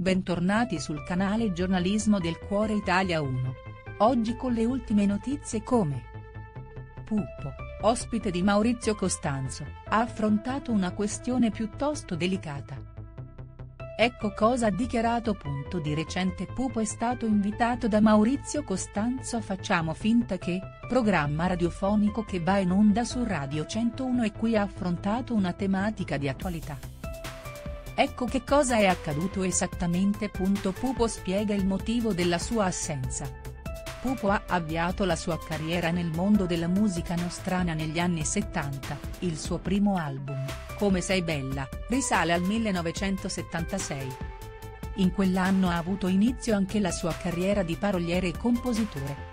Bentornati sul canale Giornalismo del Cuore Italia 1. Oggi con le ultime notizie come Pupo, ospite di Maurizio Costanzo, ha affrontato una questione piuttosto delicata. Ecco cosa ha dichiarato. Punto di recente Pupo è stato invitato da Maurizio Costanzo a Facciamo finta che, programma radiofonico che va in onda su Radio 101 e qui ha affrontato una tematica di attualità. Ecco che cosa è accaduto esattamente. Pupo spiega il motivo della sua assenza. Pupo ha avviato la sua carriera nel mondo della musica nostrana negli anni 70, il suo primo album, Come sei bella, risale al 1976. In quell'anno ha avuto inizio anche la sua carriera di paroliere e compositore.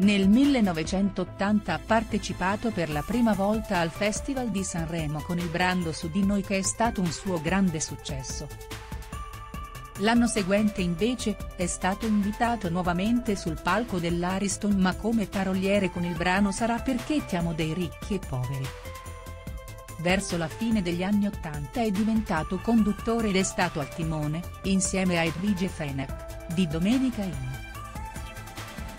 Nel 1980 ha partecipato per la prima volta al Festival di Sanremo con il brano Su di noi che è stato un suo grande successo. L'anno seguente invece, è stato invitato nuovamente sul palco dell'Ariston ma come paroliere con il brano Sarà perché ti amo dei ricchi e poveri. Verso la fine degli anni Ottanta è diventato conduttore ed è stato al timone, insieme a Edvige Fenech, di Domenica In.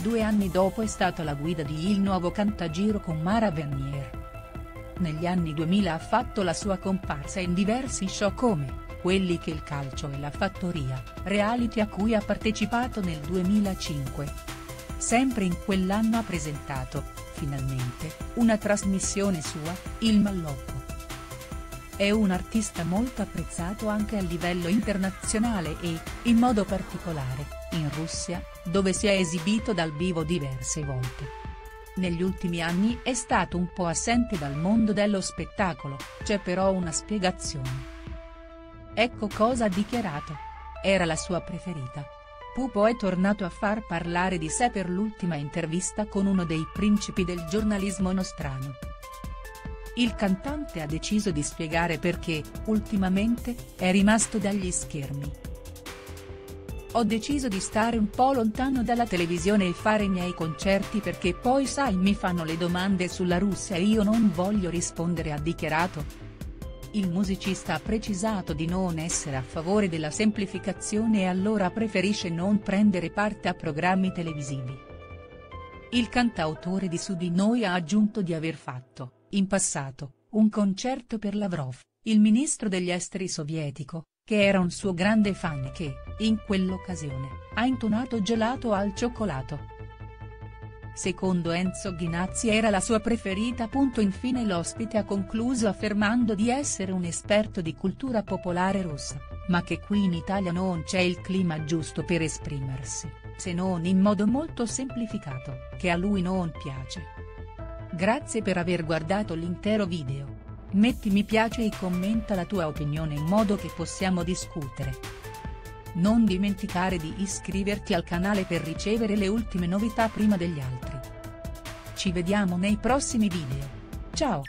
Due anni dopo è stato alla guida di Il Nuovo Cantagiro con Mara Vernier. Negli anni 2000 ha fatto la sua comparsa in diversi show come, Quelli che il calcio e la fattoria, reality a cui ha partecipato nel 2005. Sempre in quell'anno ha presentato, finalmente, una trasmissione sua, Il Malloppo. È un artista molto apprezzato anche a livello internazionale e, in modo particolare, in Russia, dove si è esibito dal vivo diverse volte. Negli ultimi anni è stato un po' assente dal mondo dello spettacolo, c'è però una spiegazione. Ecco cosa ha dichiarato. Era la sua preferita. Pupo è tornato a far parlare di sé per l'ultima intervista con uno dei principi del giornalismo nostrano. Il cantante ha deciso di spiegare perché, ultimamente, è rimasto dagli schermi. Ho deciso di stare un po' lontano dalla televisione e fare i miei concerti perché poi sai mi fanno le domande sulla Russia e io non voglio rispondere ha dichiarato. Il musicista ha precisato di non essere a favore della semplificazione e allora preferisce non prendere parte a programmi televisivi. Il cantautore di Su di noi ha aggiunto di aver fatto in passato, un concerto per Lavrov, il ministro degli esteri sovietico, che era un suo grande fan che, in quell'occasione, ha intonato gelato al cioccolato. Secondo Enzo Ghinazzi era la sua preferita. Infine l'ospite ha concluso affermando di essere un esperto di cultura popolare russa, ma che qui in Italia non c'è il clima giusto per esprimersi, se non in modo molto semplificato, che a lui non piace. Grazie per aver guardato l'intero video. Metti mi piace e commenta la tua opinione in modo che possiamo discutere. Non dimenticare di iscriverti al canale per ricevere le ultime novità prima degli altri. Ci vediamo nei prossimi video. Ciao!